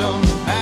lonesome.